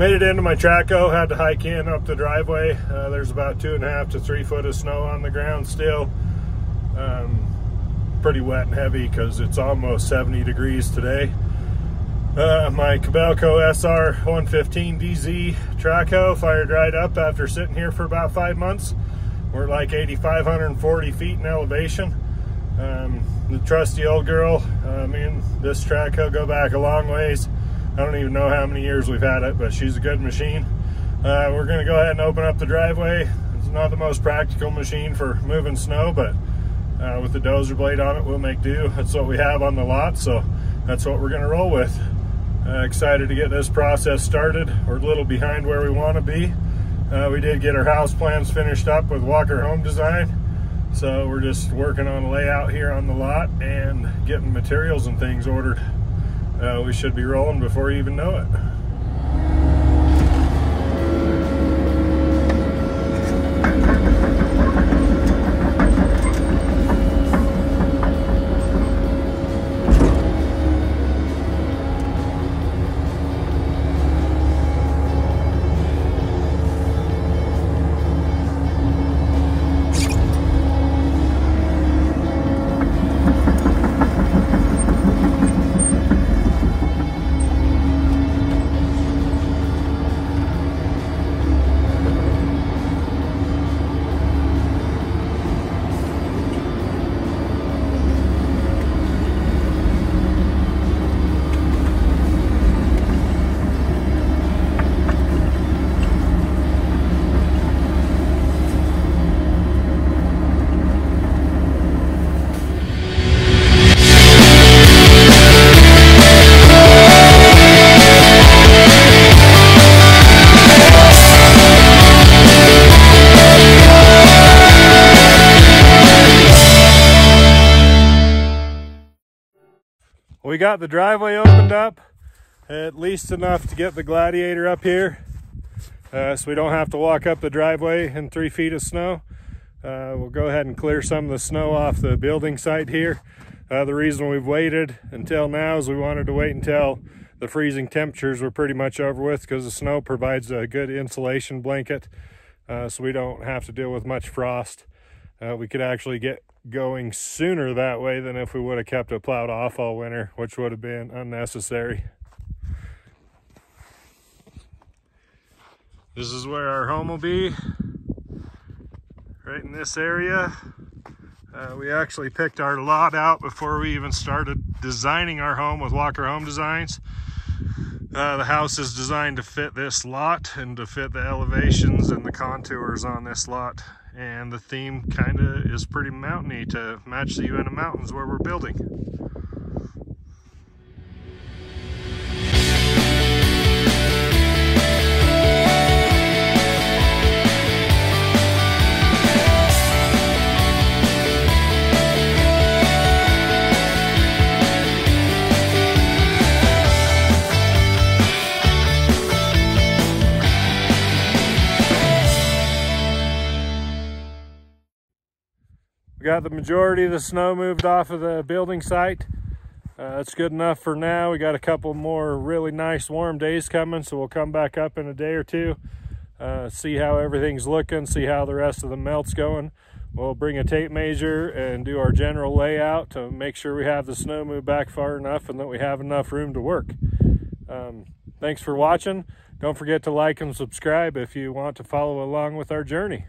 Made it into my trackhoe, had to hike in up the driveway. Uh, there's about two and a half to three foot of snow on the ground still. Um, pretty wet and heavy because it's almost 70 degrees today. Uh, my Kobelco SR 115 DZ trackhoe fired right up after sitting here for about five months. We're like 8,540 feet in elevation. Um, the trusty old girl, uh, me and this trackhoe go back a long ways. I don't even know how many years we've had it, but she's a good machine. Uh, we're gonna go ahead and open up the driveway. It's not the most practical machine for moving snow, but uh, with the dozer blade on it, we'll make do. That's what we have on the lot, so that's what we're gonna roll with. Uh, excited to get this process started. We're a little behind where we wanna be. Uh, we did get our house plans finished up with Walker Home Design. So we're just working on layout here on the lot and getting materials and things ordered. Uh, we should be rolling before you even know it. We got the driveway opened up, at least enough to get the Gladiator up here. Uh, so we don't have to walk up the driveway in three feet of snow. Uh, we'll go ahead and clear some of the snow off the building site here. Uh, the reason we've waited until now is we wanted to wait until the freezing temperatures were pretty much over with because the snow provides a good insulation blanket uh, so we don't have to deal with much frost. Uh, we could actually get going sooner that way than if we would have kept it plowed off all winter, which would have been unnecessary. This is where our home will be, right in this area. Uh, we actually picked our lot out before we even started designing our home with Walker Home Designs. Uh, the house is designed to fit this lot and to fit the elevations and the contours on this lot and the theme kind of is pretty mountainy to match the Uinta Mountains where we're building. We got the majority of the snow moved off of the building site. Uh, that's good enough for now. We got a couple more really nice warm days coming, so we'll come back up in a day or two, uh, see how everything's looking, see how the rest of the melt's going. We'll bring a tape measure and do our general layout to make sure we have the snow moved back far enough and that we have enough room to work. Um, thanks for watching. Don't forget to like and subscribe if you want to follow along with our journey.